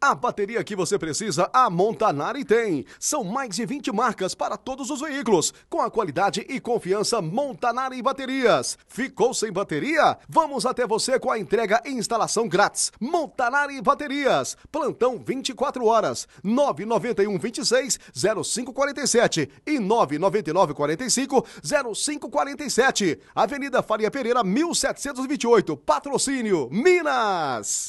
A bateria que você precisa, a Montanari tem. São mais de 20 marcas para todos os veículos, com a qualidade e confiança Montanari Baterias. Ficou sem bateria? Vamos até você com a entrega e instalação grátis. Montanari Baterias. Plantão 24 horas. 991 26 0547 e 999 45 0547. Avenida Faria Pereira 1728. Patrocínio Minas.